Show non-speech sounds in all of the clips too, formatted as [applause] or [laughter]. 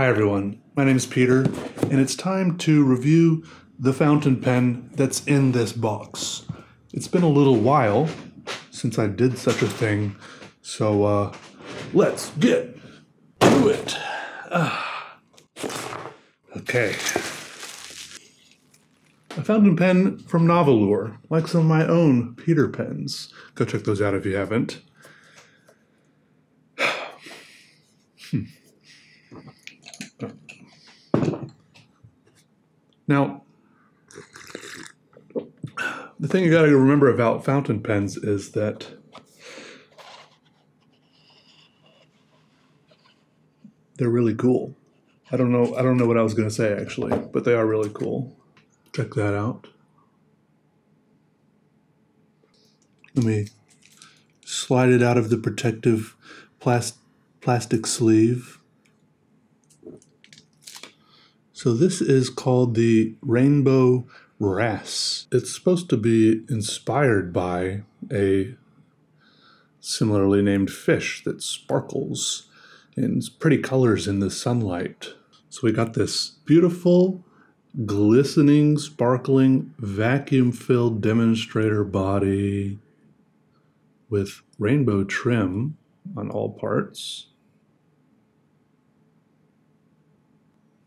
Hi everyone, my name is Peter, and it's time to review the fountain pen that's in this box. It's been a little while since I did such a thing, so uh, let's get to it. Ah. Okay. A fountain pen from Nahvalur, like some of my own Peter pens. Go check those out if you haven't. [sighs] Hmm. Now, the thing you got to remember about fountain pens is that they're really cool. I don't know. I don't know what I was going to say actually, but they are really cool. Check that out. Let me slide it out of the protective plas- plastic sleeve. So this is called the Rainbow Wrasse. It's supposed to be inspired by a similarly named fish that sparkles in pretty colors in the sunlight. So we got this beautiful, glistening, sparkling, vacuum filled demonstrator body with rainbow trim on all parts.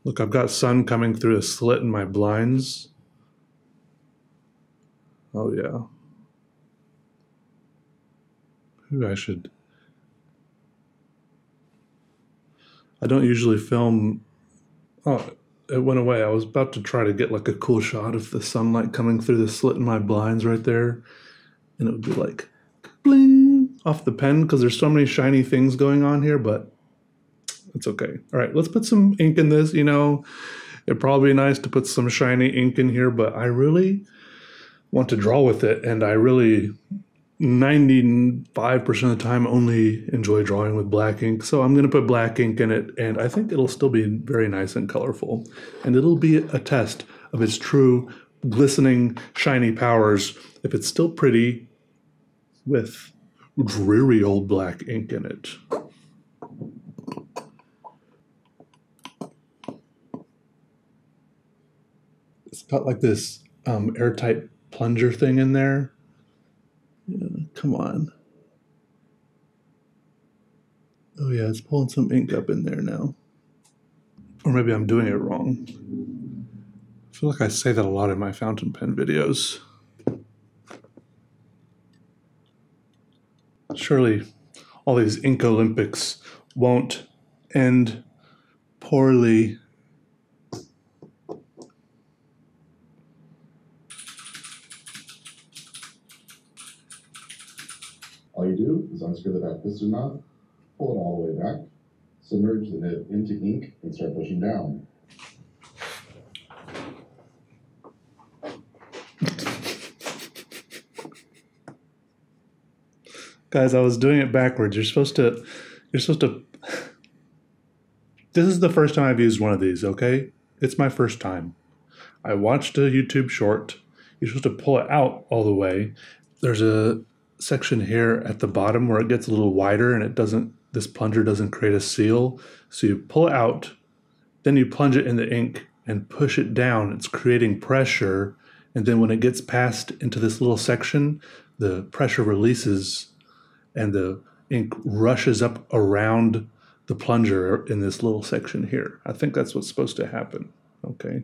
Look, I've got sun coming through a slit in my blinds. Oh, yeah. Maybe I should. I don't usually film. Oh, it went away. I was about to try to get like a cool shot of the sunlight coming through the slit in my blinds right there. And it would be like bling off the pen because there's so many shiny things going on here, but it's okay. All right, let's put some ink in this. You know, it'd probably be nice to put some shiny ink in here, but I really want to draw with it, and I really 95% of the time only enjoy drawing with black ink. So I'm going to put black ink in it, and I think it'll still be very nice and colorful. And it'll be a test of its true glistening, shiny powers if it's still pretty with dreary old black ink in it. Got like this um, airtight plunger thing in there. Yeah, come on. Oh yeah, it's pulling some ink up in there now. Or maybe I'm doing it wrong. I feel like I say that a lot in my fountain pen videos. Surely all these ink Olympics won't end poorly. Back piston knob, pull it all the way back, submerge the nib into ink, and start pushing down. Guys, I was doing it backwards. You're supposed to you're supposed to This is the first time I've used one of these, okay? It's my first time. I watched a YouTube short. You're supposed to pull it out all the way. There's a section here at the bottom where it gets a little wider and it doesn't this plunger doesn't create a seal. So you pull it out, then you plunge it in the ink and push it down. It's creating pressure. And then when it gets passed into this little section, the pressure releases and the ink rushes up around the plunger in this little section here. I think that's what's supposed to happen. Okay.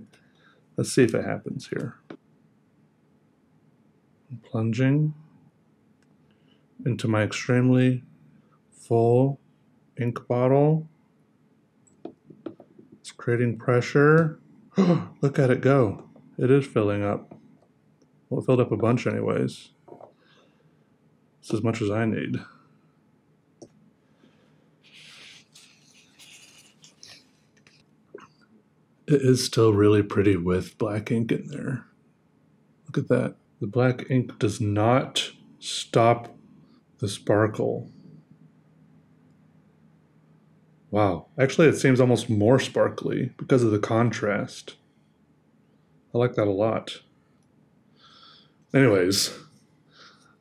Let's see if it happens here. Plunging into my extremely full ink bottle. It's creating pressure. [gasps] Look at it go. It is filling up. Well, it filled up a bunch, anyways. It's as much as I need. It is still really pretty with black ink in there. Look at that. The black ink does not stop the sparkle. Wow. Actually, it seems almost more sparkly because of the contrast. I like that a lot. Anyways,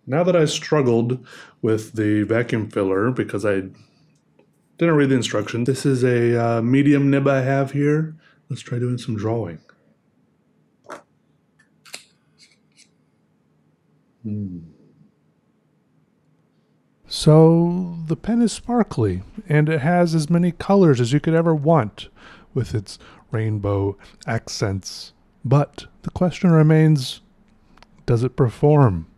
now that I struggled with the vacuum filler because I Didn't read the instructions. This is a uh, medium nib I have here. Let's try doing some drawing. Hmm. So the pen is sparkly and it has as many colors as you could ever want with its rainbow accents. But the question remains does it perform?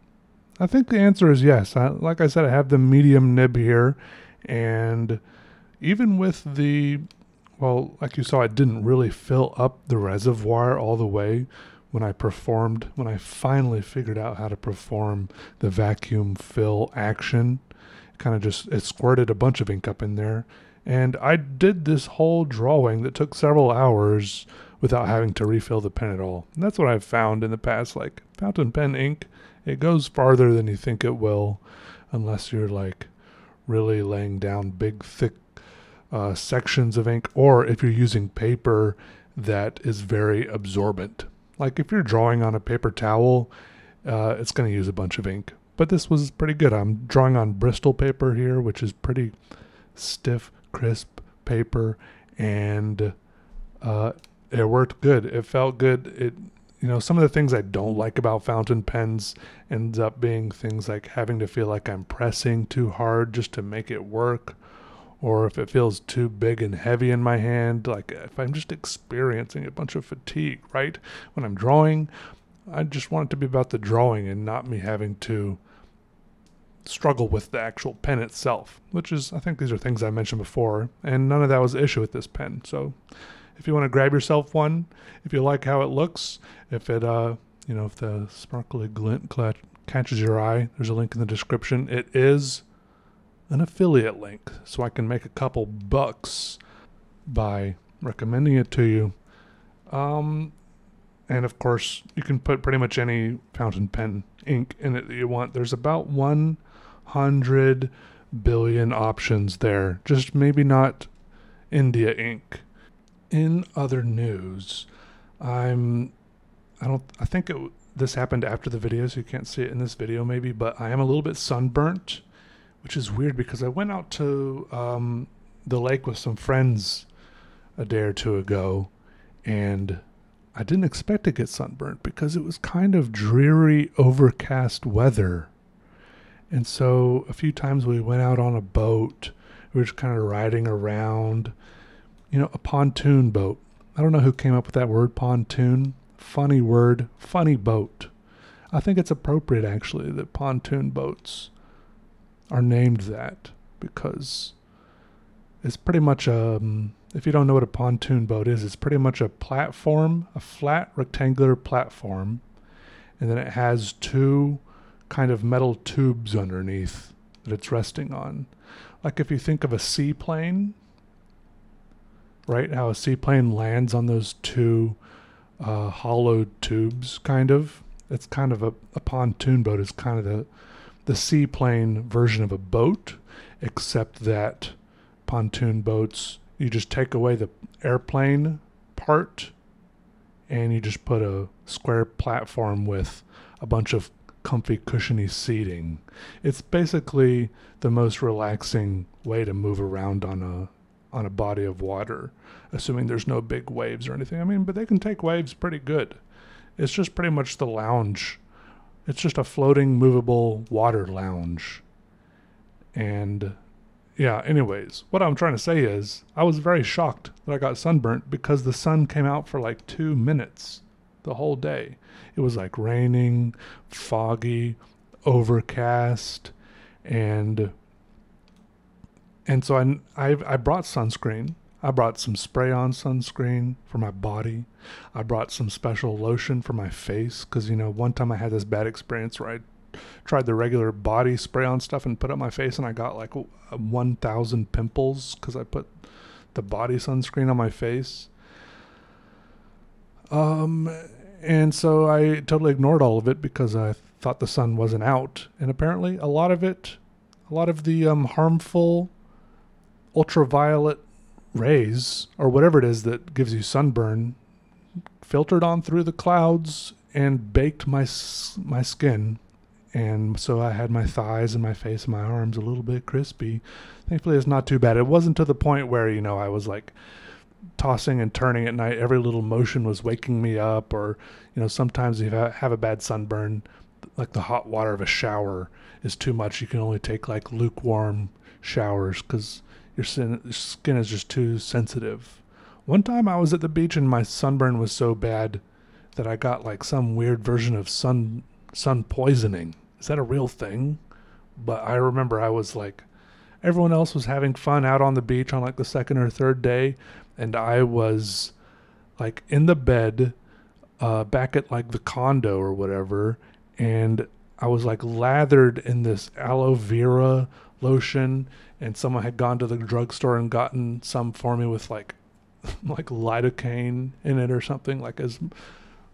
I think the answer is yes. I, like I said, I have the medium nib here, and even with the, well, like you saw, it didn't really fill up the reservoir all the way when I performed, when I finally figured out how to perform the vacuum fill action. Kind of just, it squirted a bunch of ink up in there. And I did this whole drawing that took several hours without having to refill the pen at all. And that's what I've found in the past. Like fountain pen ink, it goes farther than you think it will, unless you're like really laying down big, thick uh, sections of ink, or if you're using paper that is very absorbent. Like if you're drawing on a paper towel, uh, it's going to use a bunch of ink. But this was pretty good. I'm drawing on Bristol paper here, which is pretty stiff, crisp paper, and uh, it worked good. It felt good. It you know, some of the things I don't like about fountain pens ends up being things like having to feel like I'm pressing too hard just to make it work, or if it feels too big and heavy in my hand, like if I'm just experiencing a bunch of fatigue, right? When I'm drawing, I just want it to be about the drawing and not me having to struggle with the actual pen itself, which is, I think these are things I mentioned before, and none of that was an issue with this pen. So, if you want to grab yourself one, if you like how it looks, if it, uh, you know, if the sparkly glint catches your eye, there's a link in the description. It is an affiliate link, so I can make a couple bucks by recommending it to you. Um, and of course, you can put pretty much any fountain pen ink in it that you want. There's about 100 billion options there, just maybe not India ink in other news, I'm I don't I think it, this happened after the video, so you can't see it in this video maybe, but I am a little bit sunburnt, which is weird because I went out to um, the lake with some friends a day or two ago, and I didn't expect to get sunburnt because it was kind of dreary, overcast weather. And so a few times we went out on a boat, we were just kind of riding around you know, a pontoon boat. I don't know who came up with that word, pontoon. Funny word, funny boat. I think it's appropriate actually that pontoon boats are named that because it's pretty much a. Um, if you don't know what a pontoon boat is, it's pretty much a platform, a flat rectangular platform, and then it has two kind of metal tubes underneath that it's resting on. Like if you think of a seaplane, right? How a seaplane lands on those two uh, hollowed tubes, kind of. It's kind of a, a pontoon boat. It's kind of the the seaplane version of a boat, except that pontoon boats you just take away the airplane part and you just put a square platform with a bunch of comfy cushiony seating. It's basically the most relaxing way to move around on a on a body of water, assuming there's no big waves or anything. I mean, but they can take waves pretty good. It's just pretty much the lounge. It's just a floating, movable water lounge. And yeah, anyways, what I'm trying to say is I was very shocked that I got sunburnt because the sun came out for like two minutes the whole day. It was like raining, foggy, overcast, and and so I, I, I brought sunscreen. I brought some spray on sunscreen for my body. I brought some special lotion for my face because, you know, one time I had this bad experience where I tried the regular body spray on stuff and put up my face and I got like 1,000 pimples because I put the body sunscreen on my face. Um, and so I totally ignored all of it because I thought the sun wasn't out. And apparently, a lot of it, a lot of the um, harmful ultraviolet rays or whatever it is that gives you sunburn filtered on through the clouds and baked my my skin and so I had my thighs and my face and my arms a little bit crispy. Thankfully, it's not too bad. It wasn't to the point where you know I was like tossing and turning at night. Every little motion was waking me up, or you know sometimes if you have a bad sunburn, like the hot water of a shower is too much. You can only take like lukewarm showers because your skin is just too sensitive. One time I was at the beach and my sunburn was so bad that I got like some weird version of sun sun poisoning. Is that a real thing? But I remember I was like everyone else was having fun out on the beach on like the second or third day and I was like in the bed uh, back at like the condo or whatever and I was like lathered in this aloe vera lotion and someone had gone to the drugstore and gotten some for me with like [laughs] like lidocaine in it or something like as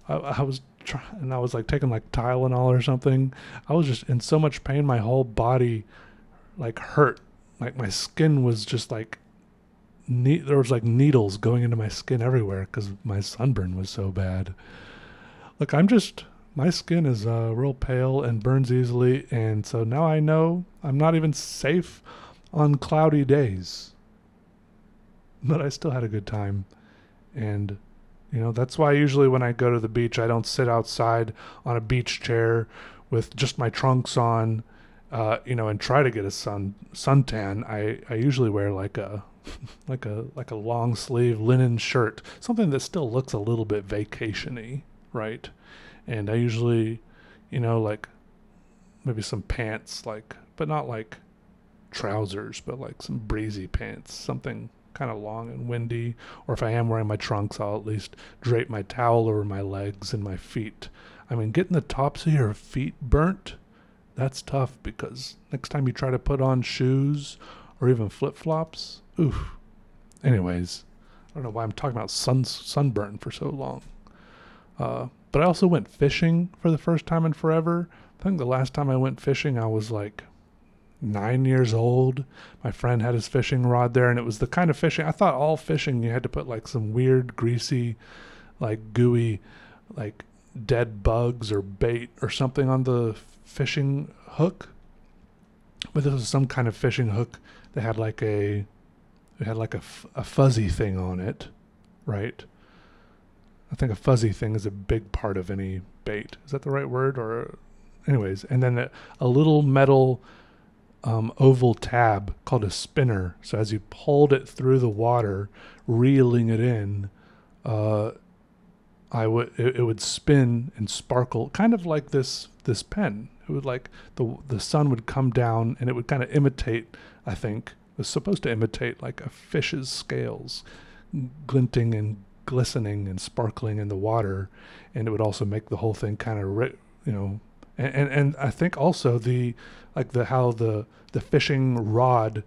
I, I was trying and I was like taking like Tylenol or something. I was just in so much pain my whole body like hurt. Like my skin was just like ne- there was like needles going into my skin everywhere because my sunburn was so bad. Look I'm just my skin is uh, real pale and burns easily, and so now I know I'm not even safe on cloudy days. But I still had a good time, and you know that's why usually when I go to the beach, I don't sit outside on a beach chair with just my trunks on, uh, you know, and try to get a sun suntan. I I usually wear like a [laughs] like a like a long sleeve linen shirt, something that still looks a little bit vacationy, right? and I usually, you know, like maybe some pants, like, but not like trousers, but like some breezy pants, something kind of long and windy. Or if I am wearing my trunks, I'll at least drape my towel over my legs and my feet. I mean, getting the tops of your feet burnt, that's tough because next time you try to put on shoes or even flip flops, oof. Anyways, I don't know why I'm talking about sun sunburn for so long. Uh, but I also went fishing for the first time in forever. I think the last time I went fishing, I was like nine years old. My friend had his fishing rod there, and it was the kind of fishing I thought all fishing you had to put like some weird, greasy, like gooey, like dead bugs or bait or something on the fishing hook. But this was some kind of fishing hook that had like a, it had like a, a fuzzy thing on it, right? I think a fuzzy thing is a big part of any bait. Is that the right word? Or, anyways, and then a, a little metal um, oval tab called a spinner. So as you pulled it through the water, reeling it in, uh, I would it, it, would spin and sparkle, kind of like this this pen. It would like the the sun would come down and it would kind of imitate. I think was supposed to imitate like a fish's scales, glinting and glistening and sparkling in the water, and it would also make the whole thing kind of you know, and, and and I think also the like the how the the fishing rod,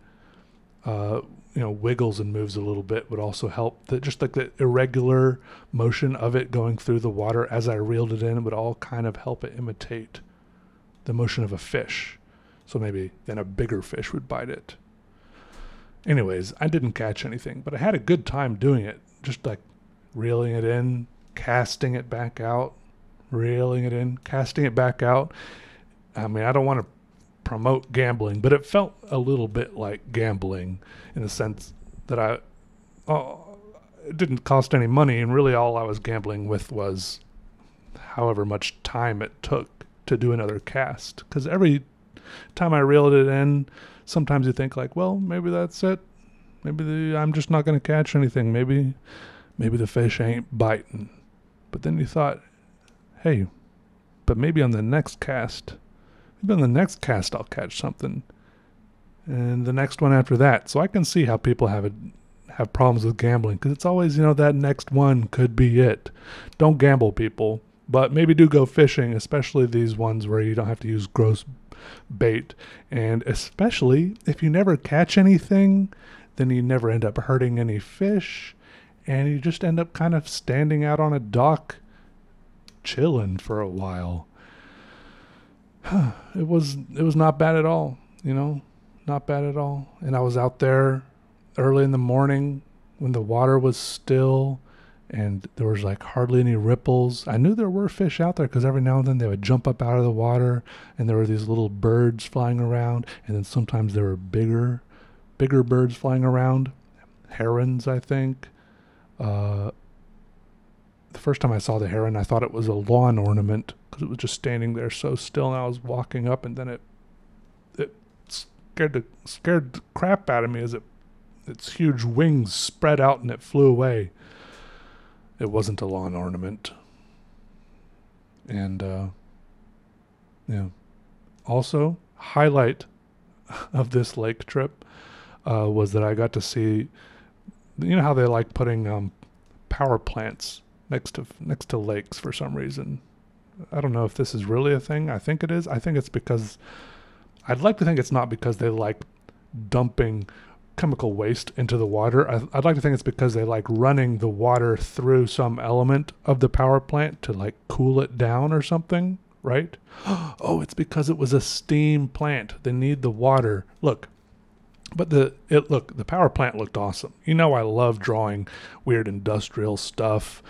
uh, you know, wiggles and moves a little bit would also help. That just like the irregular motion of it going through the water as I reeled it in would all kind of help it imitate the motion of a fish. So maybe then a bigger fish would bite it. Anyways, I didn't catch anything, but I had a good time doing it. Just like reeling it in, casting it back out, reeling it in, casting it back out. I mean, I don't want to promote gambling, but it felt a little bit like gambling in the sense that I, oh, it didn't cost any money, and really all I was gambling with was however much time it took to do another cast. Because every time I reeled it in, sometimes you think like, well, maybe that's it. Maybe the, I'm just not going to catch anything. Maybe maybe the fish ain't biting. But then you thought, hey, but maybe on the next cast, maybe on the next cast I'll catch something. And the next one after that. So I can see how people have it have problems with gambling because it's always, you know, that next one could be it. Don't gamble, people, but maybe do go fishing, especially these ones where you don't have to use gross bait. And especially if you never catch anything, then you never end up hurting any fish and you just end up kind of standing out on a dock chilling for a while. [sighs] it was it was not bad at all, you know, not bad at all. And I was out there early in the morning when the water was still and there was like hardly any ripples. I knew there were fish out there because every now and then they would jump up out of the water, and there were these little birds flying around, and then sometimes there were bigger, bigger birds flying around, herons, I think. Uh, the first time I saw the heron, I thought it was a lawn ornament because it was just standing there so still, and I was walking up, and then it it scared the scared the crap out of me as it its huge wings spread out and it flew away. It wasn't a lawn ornament. And uh, yeah. Also, highlight of this lake trip uh, was that I got to see. You know how they like putting um, power plants next to next to lakes for some reason. I don't know if this is really a thing. I think it is. I think it's because I'd like to think it's not because they like dumping chemical waste into the water. I, would like to think it's because they like running the water through some element of the power plant to like cool it down or something, right? [gasps] Oh, it's because it was a steam plant. They need the water. Look, but the it look the power plant looked awesome. You know I love drawing weird industrial stuff.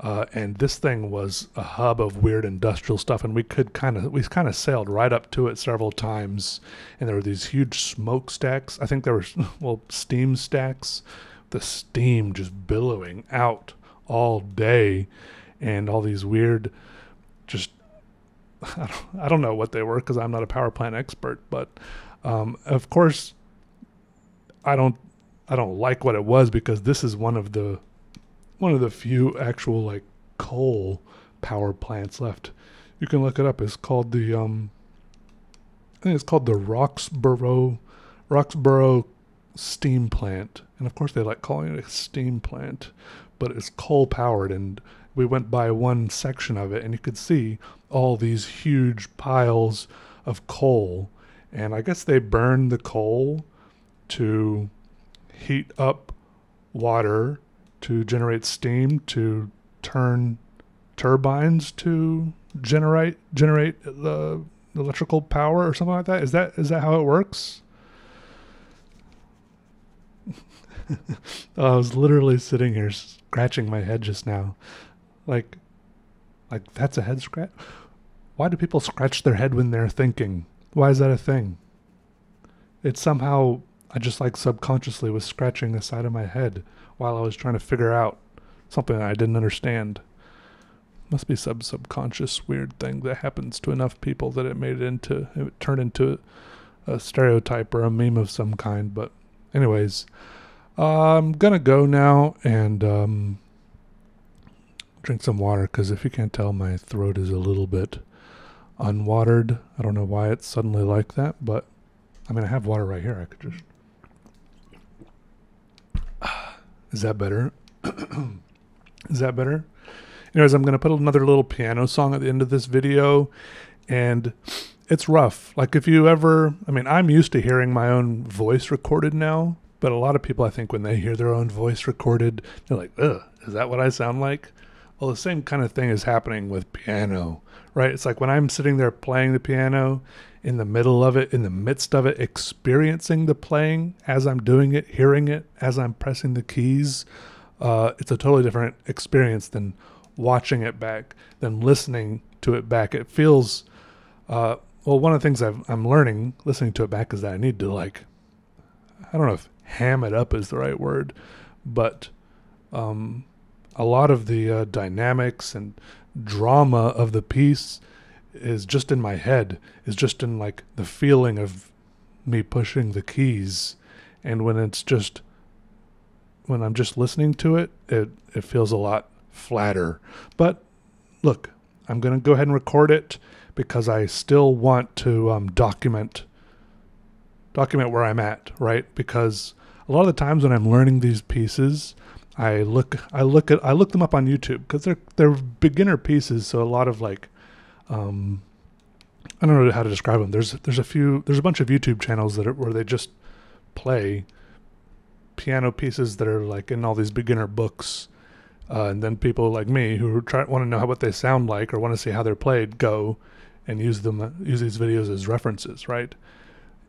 Uh, and this thing was a hub of weird industrial stuff, and we could kind of we kind of sailed right up to it several times, and there were these huge smokestacks. I think there were [laughs] well steam stacks, the steam just billowing out all day, and all these weird, just [laughs] I don't, I don't know what they were because I'm not a power plant expert, but um, of course I don't I don't like what it was because this is one of the one of the few actual like coal power plants left. You can look it up. It's called the um, I think it's called the Roxboro Roxboro steam plant. And of course they like calling it a steam plant, but it's coal powered and we went by one section of it and you could see all these huge piles of coal and I guess they burn the coal to heat up water to generate steam to turn turbines to generate generate the electrical power or something like that. Is that is that how it works? [laughs] I was literally sitting here scratching my head just now. Like like that's a head scratch. Why do people scratch their head when they're thinking? Why is that a thing? It's somehow I just like subconsciously was scratching the side of my head while I was trying to figure out something I didn't understand. Must be some subconscious weird thing that happens to enough people that it made it into it turned into a stereotype or a meme of some kind. But anyways, uh, I'm gonna go now and um, drink some water because if you can't tell, my throat is a little bit unwatered. I don't know why it's suddenly like that, but I mean I have water right here. I could just Is that better? [clears throat] Is that better? Anyways, I'm going to put another little piano song at the end of this video. And it's rough. Like, if you ever, I mean, I'm used to hearing my own voice recorded now. But a lot of people, I think, when they hear their own voice recorded, they're like, ugh, is that what I sound like? Well, the same kind of thing is happening with piano, right? It's like when I'm sitting there playing the piano in the middle of it, in the midst of it, experiencing the playing as I'm doing it, hearing it as I'm pressing the keys. Uh, it's a totally different experience than watching it back, than listening to it back. It feels, uh, well, one of the things i am learning listening to it back is that I need to, like, I don't know if ham it up is the right word, but um, a lot of the uh, dynamics and drama of the piece is just in my head, is just in like the feeling of me pushing the keys. And when it's just, when I'm just listening to it, it, it feels a lot flatter. But look, I'm going to go ahead and record it because I still want to um, document document where I'm at, right? Because a lot of the times when I'm learning these pieces, I look I look at I look them up on YouTube because they're they're beginner pieces, so a lot of like um, I don't know how to describe them. There's there's a few there's a bunch of YouTube channels that are where they just play piano pieces that are like in all these beginner books, uh, and then people like me who try want to know how what they sound like or want to see how they're played go and use them use these videos as references, right?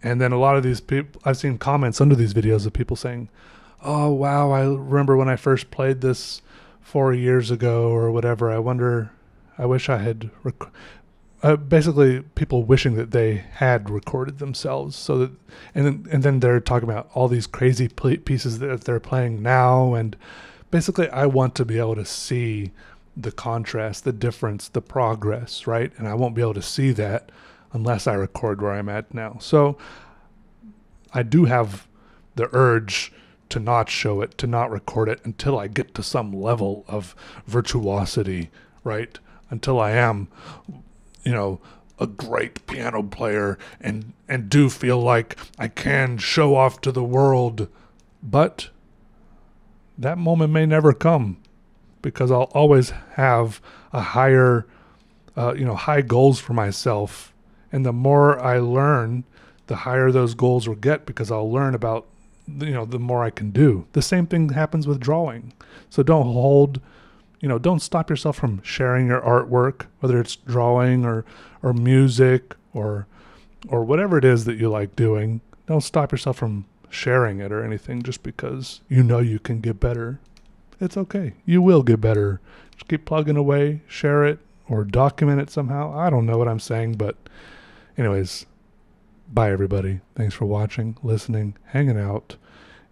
And then a lot of these people I've seen comments under these videos of people saying, "Oh wow, I remember when I first played this four years ago or whatever. I wonder. I wish I had. Rec- uh, basically, people wishing that they had recorded themselves, so that and then and then they're talking about all these crazy pl- pieces that they're playing now, and basically, I want to be able to see the contrast, the difference, the progress, right? And I won't be able to see that unless I record where I'm at now. So I do have the urge to not show it, to not record it until I get to some level of virtuosity, right? Until I am, you know, a great piano player and and do feel like I can show off to the world. But that moment may never come because I'll always have a higher, uh, you know, high goals for myself. And the more I learn, the higher those goals will get because I'll learn about you know the more i can do the same thing happens with drawing so don't hold you know don't stop yourself from sharing your artwork whether it's drawing or or music or or whatever it is that you like doing. Don't stop yourself from sharing it or anything just because you know you can get better. It's okay. You will get better. Just keep plugging away share it or document it somehow. I don't know what i'm saying but anyways Bye, everybody. Thanks for watching, listening, hanging out,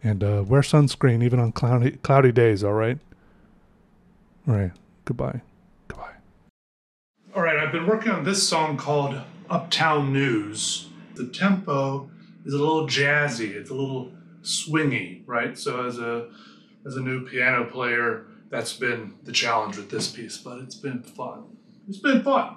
and uh, wear sunscreen even on cloudy, cloudy days, all right? All right. Goodbye. Goodbye. All right. I've been working on this song called Uptown News. The tempo is a little jazzy, it's a little swingy, right? So, as a as a new piano player, that's been the challenge with this piece, but it's been fun. It's been fun.